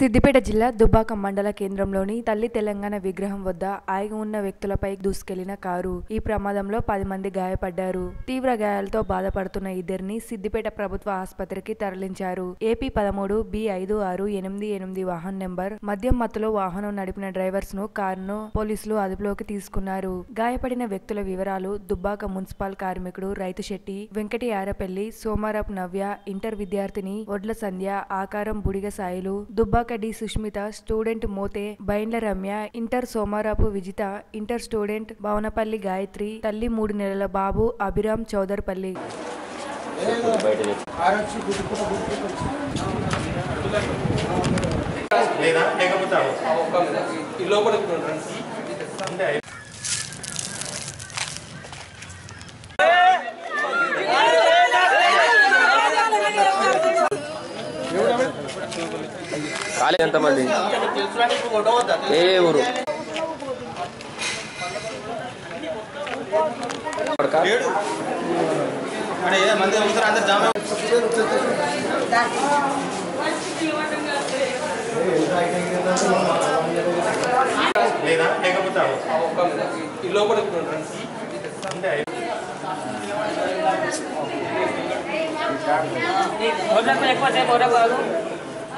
సిద్దిపేట జిల్లా దుబ్బాక మండల కేంద్రంలోని తల్లి తెలంగాణ విగ్రహం వద్ద ఆగి ఉన్న వ్యక్తులపై దూసుకెళ్ళిన కారు ఈ ప్రమాదంలో పది మంది గాయపడ్డారు. తీవ్ర గాయాలతో బాధపడుతున్న ఇద్దరిని సిద్దిపేట ప్రభుత్వ ఆసుపత్రికి తరలించారు. ఏపీ పదమూడు బి ఐదు ఆరు ఎనిమిది ఎనిమిది వాహన నెంబర్ మద్యం మత్తులో వాహనం నడిపిన డ్రైవర్స్ను కారును పోలీసులు అదుపులోకి తీసుకున్నారు. గాయపడిన వ్యక్తుల వివరాలు దుబ్బాక మున్సిపల్ కార్మికుడు రైతు శెట్టి వెంకటి ఆరపల్లి సోమారపు నవ్య ఇంటర్ విద్యార్థిని Odla Sandhya Akaram Budiga Sailu Dubbaka D Sushmitha student Mothe Baindla Ramya inter Somarapu Vijitha inter student Bhavanapalli Gayathri తల్లి మూడు నెలల బాబు అభిరామ్ చౌదర్పల్లి. లేదా? ఖాళీ ఎంతమంది ఏ ఊరు కొడకా? అంటే ఏ మంది ఉంటారు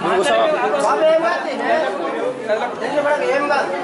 అందరు జామ లేదా లేకపోతే ఈ లోపల రండి. అంటే నువ్వు కూర్చోవా?